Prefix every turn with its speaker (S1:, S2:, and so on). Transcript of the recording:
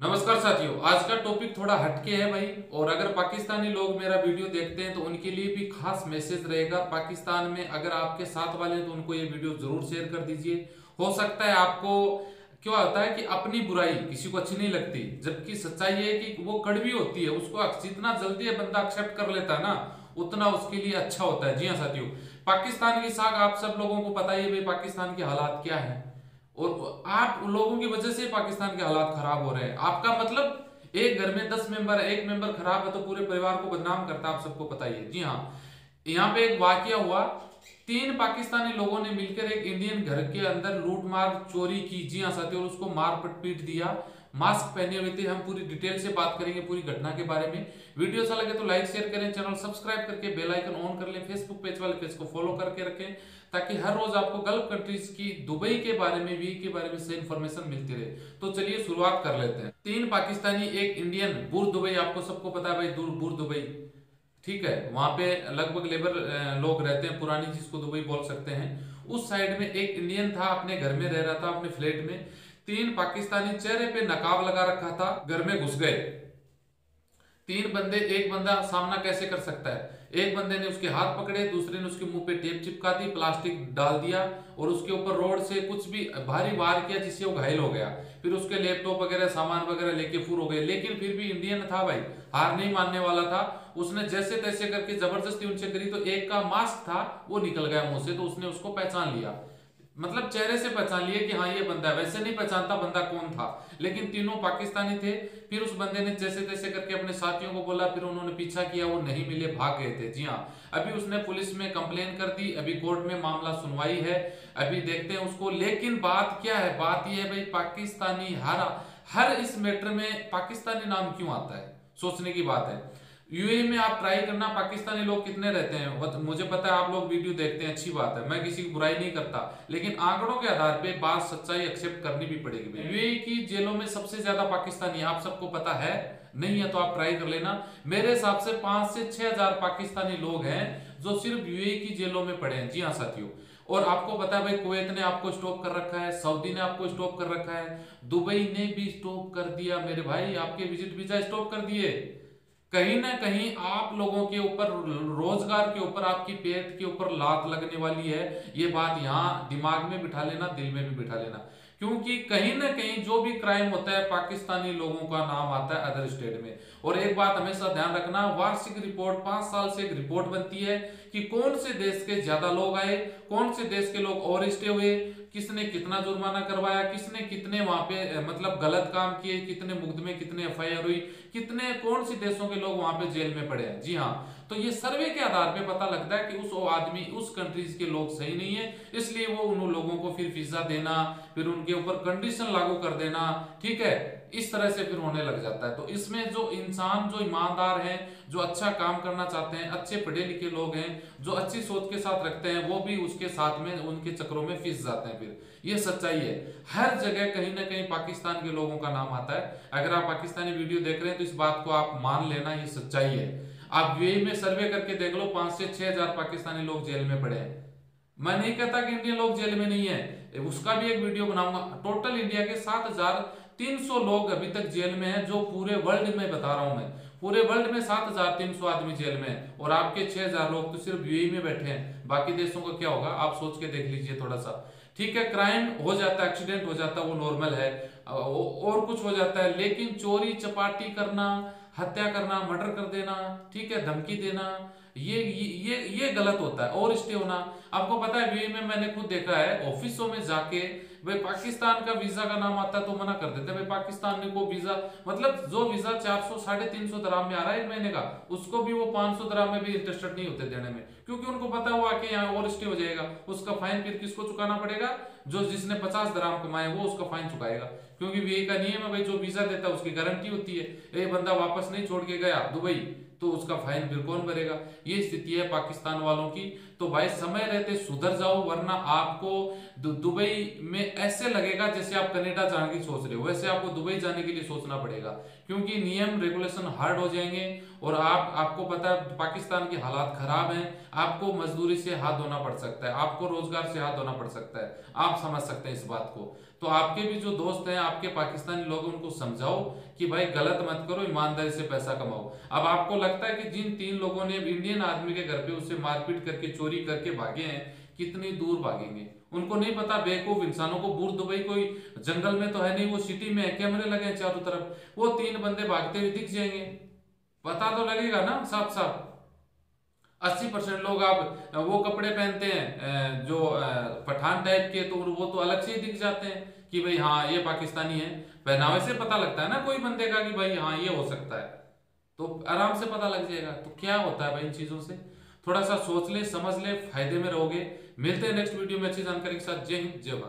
S1: नमस्कार साथियों, आज का टॉपिक थोड़ा हटके है भाई। और अगर पाकिस्तानी लोग मेरा वीडियो देखते हैं तो उनके लिए भी खास मैसेज रहेगा। पाकिस्तान में अगर आपके साथ वाले हैं तो उनको ये वीडियो ज़रूर शेयर कर दीजिए। हो सकता है आपको क्या होता है कि अपनी बुराई किसी को अच्छी नहीं लगती, जबकि सच्चाई है कि वो कड़वी होती है। उसको जितना जल्दी बंदा एक्सेप्ट कर लेता है ना, उतना उसके लिए अच्छा होता है। जी हाँ साथियों, पाकिस्तान की साग आप सब लोगों को पता ही है भाई, पाकिस्तान के हालात क्या है। और आप लोगों की वजह से पाकिस्तान के हालात खराब हो रहे हैं। आपका मतलब एक घर में दस मेंबर एक मेंबर खराब है तो पूरे परिवार को बदनाम करता है, आप सबको पता ही है। जी हाँ यहाँ पे एक वाक्य हुआ तीन पाकिस्तानी लोगों ने मिलकर एक इंडियन घर के अंदर लूट मार चोरी की, जी हाँ साथी और उसको मार पीट दिया। मास्क पहने हुए थे। हम पूरी डिटेल से बात करेंगे पूरी घटना के बारे में। वीडियो अच्छा लगे तो लाइक, शेयर करें, चैनल सब्सक्राइब करके बेल आइकन ऑन कर लें। फेसबुक पेज वाले पेज को फॉलो करके रखें, ताकि हर रोज आपको गल्फ कंट्रीज़ की दुबई के बारे में भी के बारे में सही इन्फॉर्मेशन मिलती रहे। तो चलिए शुरुआत कर लेते हैं। तीन पाकिस्तानी, एक इंडियन बुर दुबई, आपको सबको पता है भाई, दूर बुर दुबई। ठीक है, वहाँ पे लगभग लेबर लोग रहते हैं, पुरानी चीज़ को दुबई बोल सकते हैं। उस साइड में एक इंडियन था, अपने घर में रह रहा था, अपने फ्लैट में। तीन पाकिस्तानी चेहरे पे नकाब लगा रखा था, घर में घुस गए। तीन बंदे एक बंदा सामना कैसे कर सकता है? एक बंदे ने उसके हाथ पकड़े, दूसरे ने उसके मुँह पे टेप चिपका दी, प्लास्टिक डाल दिया और उसके ऊपर रोड से कुछ भी भारी वार किया जिससे वो घायल हो गया। फिर उसके लैपटॉप वगैरह, सामान वगैरह लेके फूर हो गए। लेकिन फिर भी इंडियन था भाई, हार नहीं मानने वाला था। उसने जैसे तैसे करके ज़बरदस्ती उनसे करी तो एक का मास्क था, वो निकल गया मुँह से तो उसने उसको पहचान लिया। मतलब चेहरे से पहचान लिए कि हाँ ये बंदा है। वैसे नहीं पहचानता बंदा कौन था, लेकिन तीनों पाकिस्तानी थे। फिर उस बंदे ने जैसे तैसे करके अपने साथियों को बोला, फिर उन्होंने पीछा किया, वो नहीं मिले, भाग गए थे। जी हाँ अभी उसने पुलिस में कंप्लेन कर दी, अभी कोर्ट में मामला सुनवाई है, अभी देखते हैं उसको। लेकिन बात क्या है? बात यह है भाई, पाकिस्तानी, हरा, हर इस मैटर में पाकिस्तानी नाम क्यों आता है? सोचने की बात है। यूएई में आप ट्राई करना पाकिस्तानी लोग कितने रहते हैं? मुझे पता है आप लोग वीडियो देखते हैं अच्छी बात है। मैं किसी की बुराई नहीं करता लेकिन आंकड़ों के आधार पे बात सच्चाई एक्सेप्ट करनी भी पड़ेगी यूएई की जेलों में सबसे ज़्यादा पाकिस्तानी आप सबको पता है? नहीं है तो आप ट्राई कर लेना। मेरे हिसाब से पाँच से छह हज़ार पाकिस्तानी लोग हैं जो सिर्फ़ यूएई की जेलों में पड़े हैं। जी हाँ साथियों। और आपको पता है भाई कुवैत ने आपको स्टॉप कर रखा है सऊदी ने आपको स्टॉप कर रखा है दुबई ने भी स्टॉप कर दिया। मेरे भाई आपके विज़िट वीज़ा स्टॉप कर दिए। कहीं ना कहीं आप लोगों के ऊपर, रोज़गार के ऊपर, आपकी पेट के ऊपर लात लगने वाली है। ये बात यहाँ दिमाग में बिठा लेना, दिल में भी बिठा लेना। क्योंकि कहीं ना कहीं जो भी क्राइम होता है, पाकिस्तानी लोगों का नाम आता है अदर स्टेट में। और एक बात हमेशा ध्यान रखना, वार्षिक रिपोर्ट पाँच साल से एक रिपोर्ट बनती है कि कौन से देश के ज़्यादा लोग आए, कौन से देश के लोग और स्टे हुए। किसने कितना जुर्माना करवाया, किसने कितने वहाँ पे मतलब गलत काम किए, कितने मुकदमे कितने एफआईआर हुई, कितने कौन सी देशों के लोग वहाँ पे जेल में पड़े हैं? जी हाँ। तो ये सर्वे के आधार पे पता लगता है कि उस आदमी, उस कंट्रीज़ के लोग सही नहीं है, इसलिए वो उन लोगों को फिर वीज़ा देना, फिर उनके ऊपर कंडीशन लागू कर देना, ठीक है? इस तरह से फिर होने लग जाता है। तो इसमें जो इंसान, जो ईमानदार हैं, जो अच्छा काम करना चाहते हैं, अच्छे पढ़े लिखे लोग हैं, जो अच्छी सोच के साथ रखते हैं, वो भी उसके साथ में, उनके चक्रों में फंस जाते हैं। फिर। ये सच्चाई है। हर जगह कहीं ना कहीं पाकिस्तान के लोगों का नाम आता है। अगर आप पाकिस्तानी वीडियो देख रहे हैं तो इस बात को आप मान लेना ये सच्चाई है। आप यूएई में सर्वे करके देख लो, पाँच से छह हज़ार पाकिस्तानी लोग जेल में पड़े हैं। मैं नहीं कहता कि इंडियन लोग जेल में नहीं है। उसका भी एक वीडियो बनाऊँगा। टोटल इंडिया के सात हज़ार तीन सौ लोग अभी तक जेल में हैं, जो पूरे वर्ल्ड में, बता रहा हूँ मैं। पूरे वर्ल्ड में सात हज़ार तीन सौ आदमी जेल में है और आपके छह हज़ार लोग तो सिर्फ़ यूएई में बैठे हैं। बाकी देशों का क्या होगा? आप सोच के देख लीजिए थोड़ा सा ठीक है क्राइम हो जाता है एक्सीडेंट हो जाता है, वो नॉर्मल है। और कुछ हो जाता है, लेकिन चोरी, चपाटी करना, हत्या करना मर्डर कर देना, ठीक है, धमकी देना ये ये ये गलत होता है। और स्टे होना, आपको पता है में मैंने खुद देखा है, ऑफिसों में जाके, भाई पाकिस्तान का वीज़ा का नाम आता है तो मना कर देते भाई पाकिस्तान ने को वीज़ा मतलब जो वीज़ा चार सौ, साढ़े तीन सौ दराम में आ रहा है एक महीने का, उसको भी वो पाँच सौ दराम में भी इंटरेस्टेड नहीं होते देने में। क्योंकि उनको पता हुआ कि यहाँ और स्टे हो जाएगा, उसका फाइन फिर किसको चुकाना पड़ेगा? जो जिसने पचास दराम कमाए वो उसका फाइन चुकाएगा। क्योंकि वी का नियम है, भाई जो वीज़ा देता है, उसकी गारंटी होती है ये बंदा वापस नहीं छोड़ के गया, दुबई। तो उसका फाइन फिर कौन भरेगा ये स्थिति है पाकिस्तान वालों की। तो भाई समय रहते सुधर जाओ, वरना आपको दुबई में ऐसे लगेगा जैसे आप कनेडा जाने की सोच रहे हो, वैसे आपको दुबई जाने के लिए सोचना पड़ेगा। क्योंकि नियम रेगुलेशन हार्ड हो जाएँगे और आप, आपको पता है पाकिस्तान के हालात खराब हैं, आपको मजदूरी से हाथ धोना पड़ सकता है, आपको रोज़गार से हाथ धोना पड़ सकता है, आप समझ सकते हैं इस बात को। तो आपके भी जो दोस्त हैं, आपके पाकिस्तानी लोग, उनको समझाओ कि भाई गलत मत करो, ईमानदारी से पैसा कमाओ। अब आपको लगता है कि जिन तीन लोगों ने, इंडियन आदमी के घर पे उसे मारपीट करके चोरी करके भागे हैं, कितनी दूर भागेंगे? उनको नहीं पता बेवकूफ़ इंसानों को बूर दुबई कोई जंगल में तो है नहीं, वो सिटी में कैमरे लगे हैं चारों तरफ़। वो तीन बंदे भागते हुए दिख जाएँगे। पता तो लगेगा ना साफ़ साफ़ अस्सी परसेंट लोग आप वो कपड़े पहनते हैं जो पठान टाइप के तो वो तो अलग से ही दिख जाते हैं कि भाई हाँ ये पाकिस्तानी है। पहनावे से पता लगता है ना कोई बंदे का कि भाई हाँ ये हो सकता है। तो आराम से पता लग जाएगा। तो क्या होता है भाई इन चीज़ों से? थोड़ा सा सोच ले, समझ ले, फ़ायदे में रहोगे। मिलते हैं नेक्स्ट वीडियो में अच्छी जानकारी के साथ। जय हिंद, जय भारत।